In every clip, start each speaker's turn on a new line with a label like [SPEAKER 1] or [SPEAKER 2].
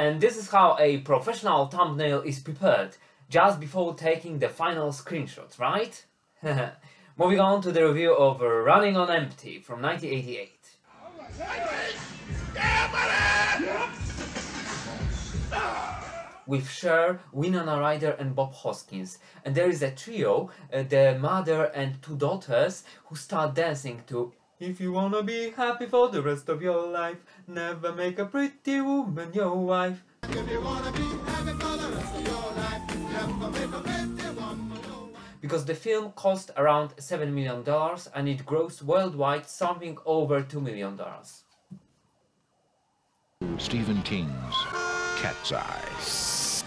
[SPEAKER 1] And this is how a professional thumbnail is prepared, just before taking the final screenshot, right? Moving on to the review of Running on Empty from 1988. With Cher, Winona Ryder and Bob Hoskins. And there is a trio, uh, the mother and two daughters, who start dancing to If you wanna be happy for the rest of your life, never make a pretty woman your wife. Because the film cost around $7 million and it grossed worldwide something over $2 million.
[SPEAKER 2] Stephen King's Cat's Eye.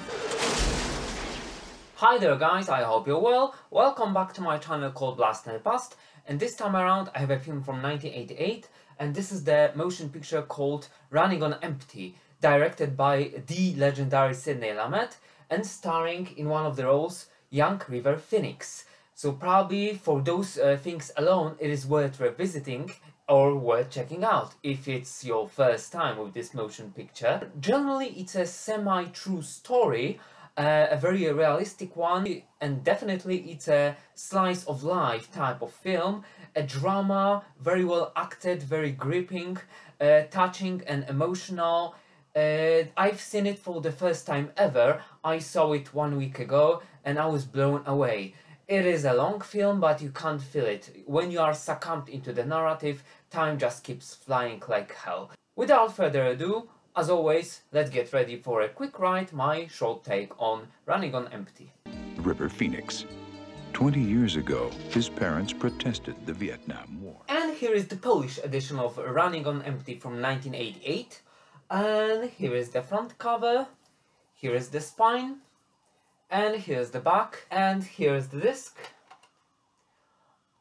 [SPEAKER 1] Hi there guys, I hope you're well. Welcome back to my channel called Blast and Past and this time around I have a film from 1988 and this is the motion picture called Running on Empty directed by the legendary Sidney Lumet and starring in one of the roles young River Phoenix. So probably for those uh, things alone it is worth revisiting or worth checking out if it's your first time with this motion picture. Generally it's a semi-true story a very realistic one and definitely it's a slice of life type of film. A drama very well acted very gripping uh, touching and emotional. Uh, I've seen it for the first time ever. I saw it one week ago and I was blown away. It is a long film but you can't feel it. When you are succumbed into the narrative time just keeps flying like hell. Without further ado as always, let's get ready for a quick ride, my short take on Running on Empty.
[SPEAKER 2] River Phoenix. 20 years ago, his parents protested the Vietnam War.
[SPEAKER 1] And here is the Polish edition of Running on Empty from 1988. And here is the front cover, here is the spine, and here's the back, and here's the disc.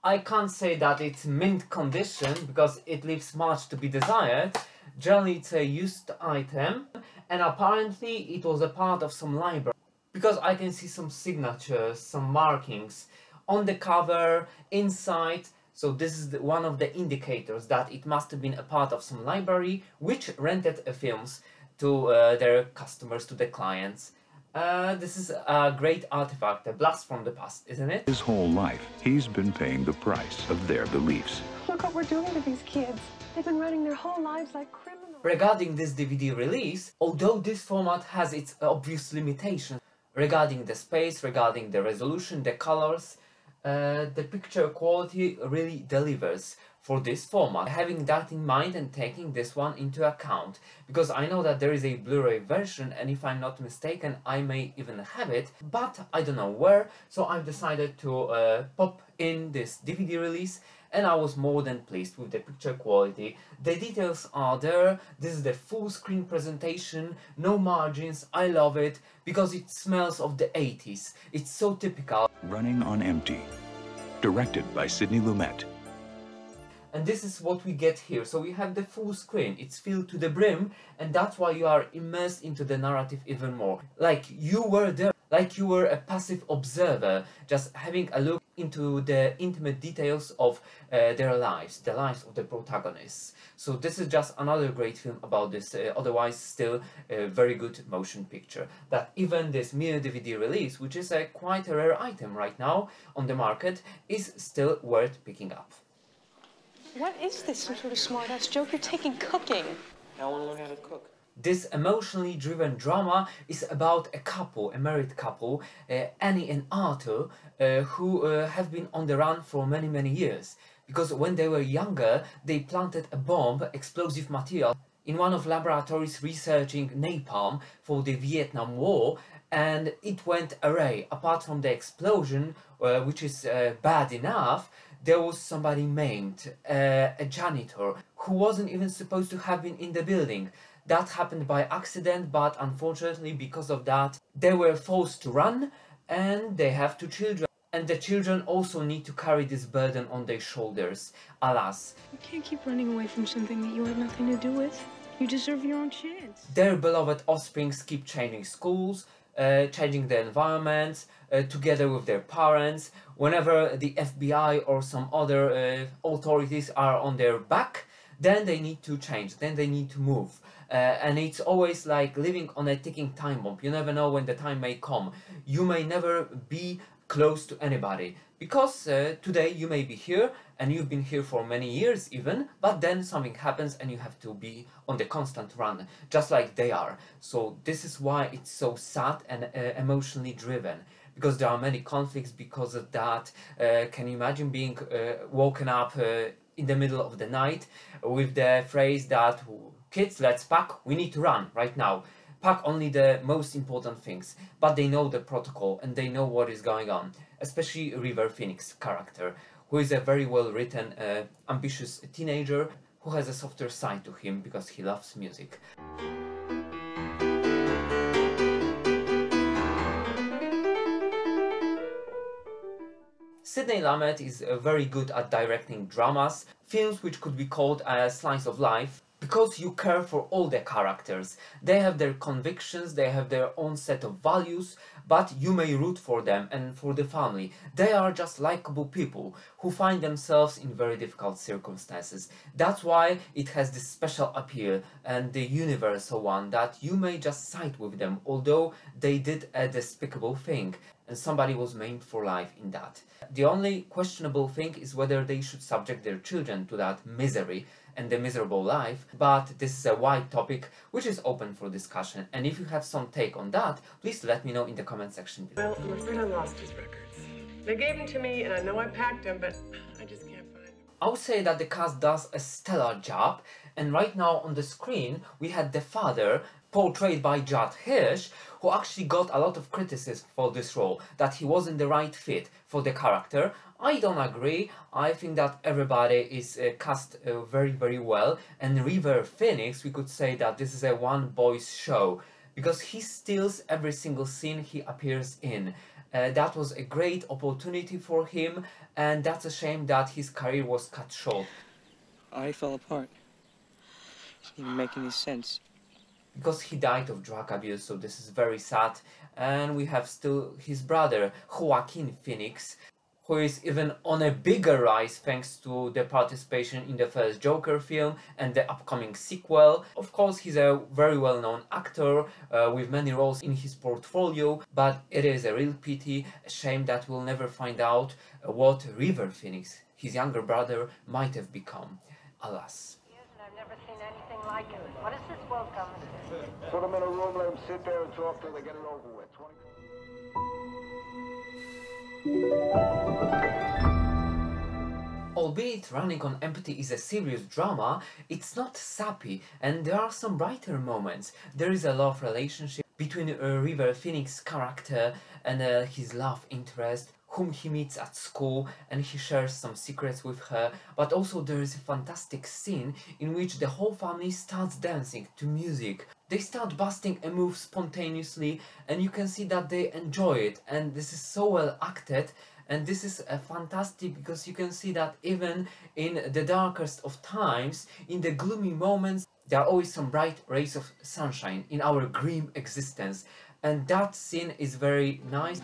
[SPEAKER 1] I can't say that it's mint condition because it leaves much to be desired. Generally it's a used item and apparently it was a part of some library because I can see some signatures, some markings on the cover, inside, so this is the, one of the indicators that it must have been a part of some library which rented uh, films to uh, their customers, to the clients. Uh, this is a great artifact, a blast from the past, isn't it?
[SPEAKER 2] His whole life, he's been paying the price of their beliefs.
[SPEAKER 3] Look what we're doing to these kids. They've been running their whole lives like criminals.
[SPEAKER 1] Regarding this DVD release, although this format has its obvious limitations regarding the space, regarding the resolution, the colors, uh, the picture quality really delivers for this format. Having that in mind and taking this one into account, because I know that there is a Blu-ray version and if I'm not mistaken I may even have it, but I don't know where, so I've decided to uh, pop in this DVD release and I was more than pleased with the picture quality. The details are there, this is the full screen presentation, no margins, I love it, because it smells of the 80s. It's so typical.
[SPEAKER 2] Running on Empty. Directed by Sidney Lumet.
[SPEAKER 1] And this is what we get here. So we have the full screen, it's filled to the brim, and that's why you are immersed into the narrative even more. Like you were there, like you were a passive observer, just having a look into the intimate details of uh, their lives, the lives of the protagonists. So this is just another great film about this uh, otherwise still a very good motion picture. That even this mere DVD release, which is a quite a rare item right now on the market, is still worth picking up.
[SPEAKER 3] What is this, some sort of smart-ass joke? You're taking cooking.
[SPEAKER 4] I want to learn how to cook.
[SPEAKER 1] This emotionally driven drama is about a couple, a married couple, uh, Annie and Arthur, uh, who uh, have been on the run for many many years. Because when they were younger, they planted a bomb, explosive material, in one of laboratories researching napalm for the Vietnam War, and it went awry. Apart from the explosion, uh, which is uh, bad enough, there was somebody maimed, uh, a janitor, who wasn't even supposed to have been in the building. That happened by accident, but unfortunately because of that, they were forced to run and they have two children. And the children also need to carry this burden on their shoulders, alas.
[SPEAKER 3] You can't keep running away from something that you had nothing to do with. You deserve your own chance.
[SPEAKER 1] Their beloved offsprings keep changing schools, uh, changing their environments, uh, together with their parents. Whenever the FBI or some other uh, authorities are on their back, then they need to change, then they need to move. uh, and it's always like living on a ticking time bomb. You never know when the time may come. You may never be close to anybody because uh, today you may be here and you've been here for many years even but then something happens and you have to be on the constant run just like they are. So this is why it's so sad and uh, emotionally driven because there are many conflicts because of that. Uh, can you imagine being uh, woken up uh, in the middle of the night with the phrase that kids let's pack we need to run right now. Pack only the most important things, but they know the protocol and they know what is going on, especially River Phoenix character, who is a very well written, uh, ambitious teenager who has a softer side to him because he loves music. Sidney Lumet is uh, very good at directing dramas, films which could be called a slice of life, because you care for all the characters. They have their convictions, they have their own set of values, but you may root for them and for the family. They are just likable people who find themselves in very difficult circumstances. That's why it has this special appeal and the universal one that you may just side with them, although they did a despicable thing and somebody was maimed for life in that. The only questionable thing is whether they should subject their children to that misery and the miserable life, but this is a wide topic which is open for discussion. And if you have some take on that, please let me know in the comment section below.
[SPEAKER 4] Well, I'm afraid I lost his records. They gave them to me, and I know I packed them, but I just can't find them.
[SPEAKER 1] I would say that the cast does a stellar job, and right now on the screen we had the father portrayed by Judd Hirsch, who actually got a lot of criticism for this role, that he wasn't the right fit for the character. I don't agree. I think that everybody is uh, cast uh, very, very well. And River Phoenix, we could say that this is a one boy's show because he steals every single scene he appears in. Uh, that was a great opportunity for him, and that's a shame that his career was cut short.
[SPEAKER 5] I fell apart. Doesn't make any sense.
[SPEAKER 1] Because he died of drug abuse, so this is very sad. And we have still his brother, Joaquin Phoenix, who is even on a bigger rise thanks to the participation in the first Joker film and the upcoming sequel. Of course, he's a very well-known actor uh, with many roles in his portfolio, but it is a real pity, a shame that we'll never find out what River Phoenix, his younger brother, might have become. Alas.
[SPEAKER 6] I've never seen anything like it. What is this welcome?
[SPEAKER 7] Put them in a room, let them sit there and talk till they get it over with. 20
[SPEAKER 1] Albeit Running on Empty is a serious drama, it's not sappy and there are some brighter moments. There is a love relationship between uh, River Phoenix character and uh, his love interest whom he meets at school and he shares some secrets with her. But also there is a fantastic scene in which the whole family starts dancing to music. They start busting a move spontaneously and you can see that they enjoy it. And this is so well acted and this is a fantastic because you can see that even in the darkest of times in the gloomy moments there are always some bright rays of sunshine in our grim existence. And that scene is very nice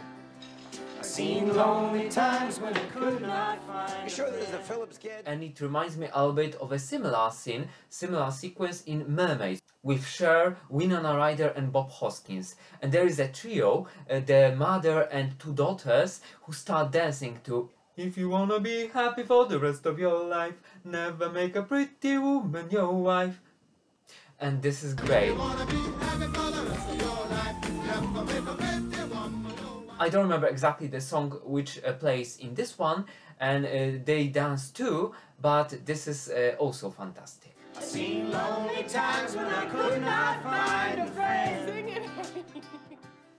[SPEAKER 8] Seen lonely times when I could not find
[SPEAKER 7] You sure this is the Phillips kid?
[SPEAKER 1] and it reminds me a little bit of a similar scene, similar sequence in Mermaids with Cher, Winona Ryder and Bob Hoskins. And there is a trio, uh, the mother and two daughters, who start dancing to If you wanna be happy for the rest of your life, never make a pretty woman your wife. And this is great. I don't remember exactly the song which uh, plays in this one, and uh, they dance too, but this is uh, also fantastic.
[SPEAKER 8] Seen lonely times when I could not find a friend.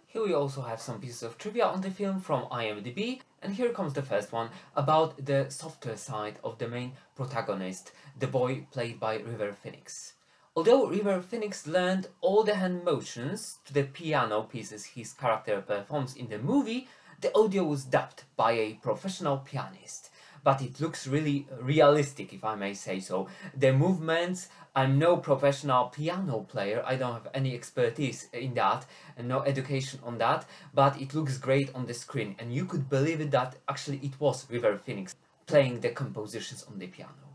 [SPEAKER 1] Here we also have some pieces of trivia on the film from IMDb, and here comes the first one about the softer side of the main protagonist, the boy played by River Phoenix. Although River Phoenix learned all the hand motions to the piano pieces his character performs in the movie, the audio was dubbed by a professional pianist. But it looks really realistic, if I may say so. The movements, I'm no professional piano player, I don't have any expertise in that, and no education on that, but it looks great on the screen, and you could believe it that actually it was River Phoenix playing the compositions on the piano.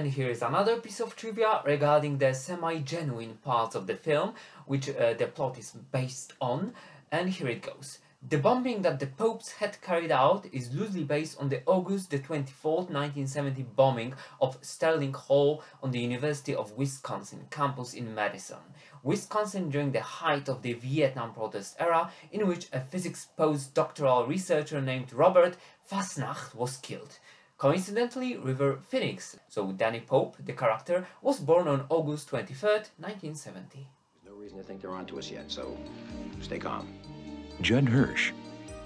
[SPEAKER 1] And here is another piece of trivia regarding the semi-genuine parts of the film, which uh, the plot is based on. And here it goes. The bombing that the Popes had carried out is loosely based on the August the 24th, 1970 bombing of Sterling Hall on the University of Wisconsin campus in Madison, Wisconsin during the height of the Vietnam protest era in which a physics postdoctoral researcher named Robert Fassnacht was killed. Coincidentally, River Phoenix, so Danny Pope, the character, was born on August 23rd, 1970.
[SPEAKER 9] There's No reason to think they're onto us yet, so stay calm.
[SPEAKER 2] Judd Hirsch,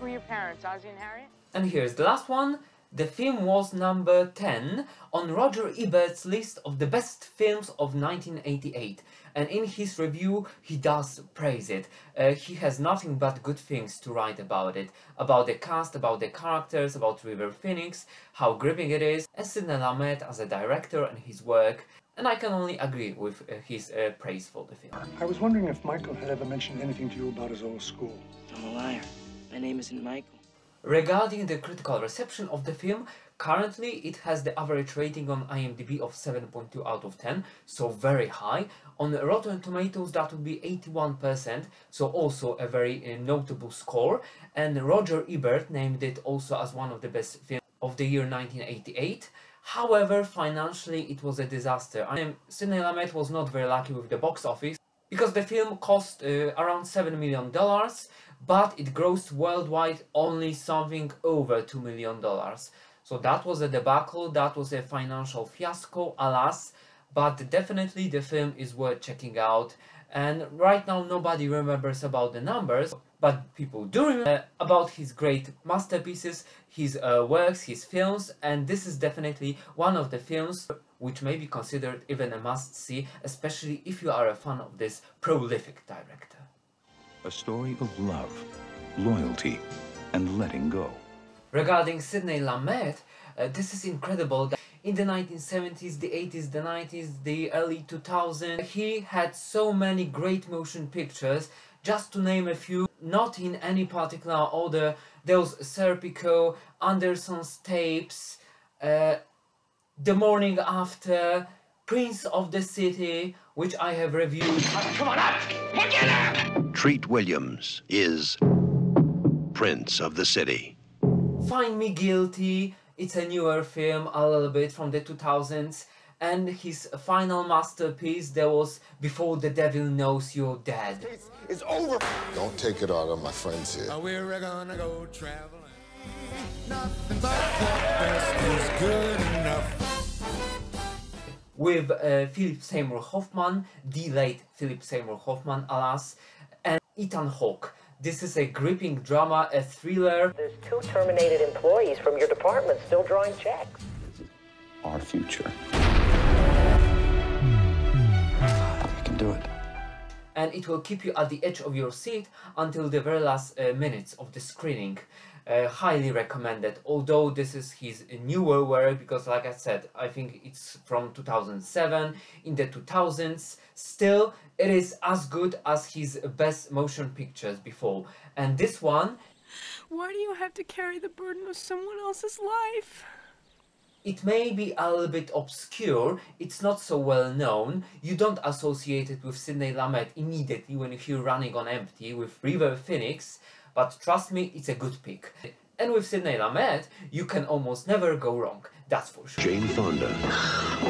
[SPEAKER 6] Who are your parents, Ozzie and Harriet?
[SPEAKER 1] And here's the last one. The film was number 10 on Roger Ebert's list of the best films of 1988. And in his review, he does praise it. Uh, he has nothing but good things to write about it. About the cast, about the characters, about River Phoenix, how gripping it is, and Sidney Lumet as a director and his work. And I can only agree with uh, his uh, praise for the film.
[SPEAKER 10] I was wondering if Michael had ever mentioned anything to you about his old school.
[SPEAKER 5] I'm a liar. My name isn't Michael.
[SPEAKER 1] Regarding the critical reception of the film, currently it has the average rating on IMDb of 7.2 out of 10, so very high. On Rotten Tomatoes that would be 81%, so also a very uh, notable score. And Roger Ebert named it also as one of the best films of the year 1988. However, financially it was a disaster. And Sidney Lumet was not very lucky with the box office because the film cost uh, around $7 million, but it grossed worldwide only something over $2 million. So that was a debacle, that was a financial fiasco, alas, but definitely the film is worth checking out. And right now nobody remembers about the numbers, but people do remember about his great masterpieces, his uh, works, his films, and this is definitely one of the films which may be considered even a must-see, especially if you are a fan of this prolific director.
[SPEAKER 2] A story of love, loyalty, and letting go.
[SPEAKER 1] Regarding Sidney Lumet, uh, this is incredible that in the 1970s, the 80s, the 90s, the early 2000s, he had so many great motion pictures, just to name a few, not in any particular order, there was Serpico, Anderson's Tapes, uh, The Morning After, Prince of the City, which I have reviewed.
[SPEAKER 9] Treat Williams is Prince of the City.
[SPEAKER 1] Find Me Guilty, it's a newer film, a little bit from the 2000s, and his final masterpiece that was Before the Devil Knows You're Dead.
[SPEAKER 11] It's over. Don't take it out on my friends here.
[SPEAKER 8] We're gonna go traveling. Nothing but the best is good enough.
[SPEAKER 1] With uh, Philip Seymour Hoffman, the late Philip Seymour Hoffman, alas, and Ethan Hawke. This is a gripping drama, a thriller.
[SPEAKER 12] There's two terminated employees from your department still drawing checks.
[SPEAKER 2] Our future. We can do it.
[SPEAKER 1] and it will keep you at the edge of your seat until the very last uh, minutes of the screening. Uh, highly recommended, although this is his newer work because like I said, I think it's from 2007, in the 2000s, still it is as good as his best motion pictures before. And this one,
[SPEAKER 3] Why do you have to carry the burden of someone else's life?
[SPEAKER 1] it may be a little bit obscure, it's not so well known, you don't associate it with Sidney Lumet immediately when you hear Running on Empty with River Phoenix, but trust me, it's a good pick. And with Sidney Lumet, you can almost never go wrong, that's for sure.
[SPEAKER 9] Jane Fonda,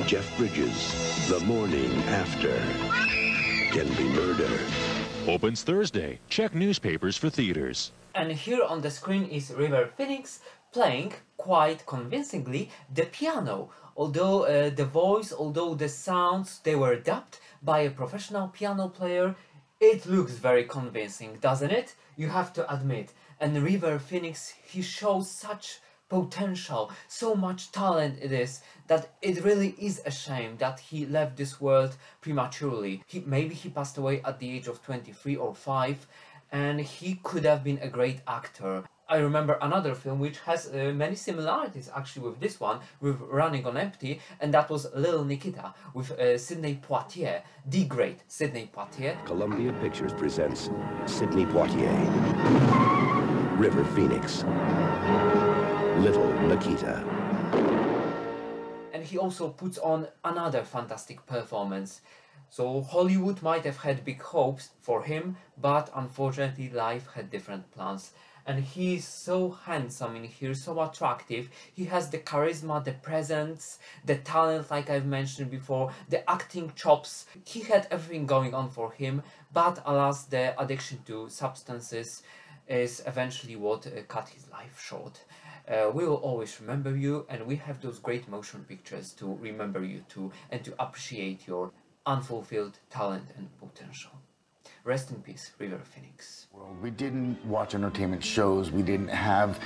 [SPEAKER 9] Jeff Bridges, The Morning After, can be murder.
[SPEAKER 13] Opens Thursday. Check newspapers for theaters.
[SPEAKER 1] And here on the screen is River Phoenix playing quite convincingly the piano. Although uh, the voice, although the sounds, they were dubbed by a professional piano player, it looks very convincing, doesn't it? You have to admit. And River Phoenix, he shows such potential, so much talent it is, that it really is a shame that he left this world prematurely. He, maybe he passed away at the age of 23 or 5, and he could have been a great actor. I remember another film which has uh, many similarities actually with this one, with Running on Empty, and that was Little Nikita with uh, Sidney Poitier, the great Sidney Poitier.
[SPEAKER 9] Columbia Pictures presents Sidney Poitier, River Phoenix, Little Nikita.
[SPEAKER 1] And he also puts on another fantastic performance. So Hollywood might have had big hopes for him, but unfortunately life had different plans. And he is so handsome in here, so attractive. He has the charisma, the presence, the talent, like I've mentioned before, the acting chops. He had everything going on for him, but alas, the addiction to substances is eventually what uh, cut his life short. Uh, we will always remember you, and we have those great motion pictures to remember you too, and to appreciate your unfulfilled talent and potential. Rest in peace, River Phoenix.
[SPEAKER 14] Well, we didn't watch entertainment shows. We didn't have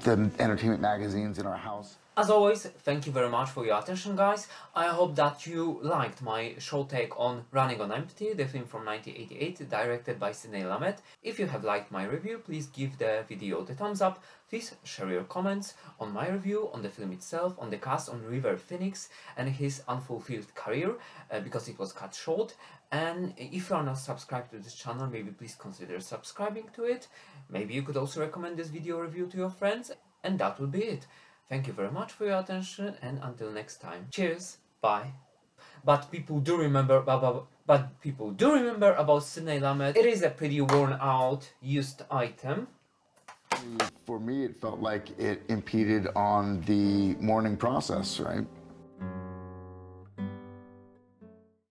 [SPEAKER 14] the entertainment magazines in our house.
[SPEAKER 1] As always, thank you very much for your attention guys. I hope that you liked my short take on Running on Empty, the film from 1988 directed by Sidney Lumet. If you have liked my review, please give the video the thumbs up. Please share your comments on my review, on the film itself, on the cast, on River Phoenix and his unfulfilled career uh, because it was cut short. And if you are not subscribed to this channel, maybe please consider subscribing to it. Maybe you could also recommend this video review to your friends and that would be it. Thank you very much for your attention and until next time. Cheers. Bye. But people do remember but, people do remember about Sidney Lumet. It is a pretty worn out used item.
[SPEAKER 14] Mm, for me, it felt like it impeded on the mourning process, right?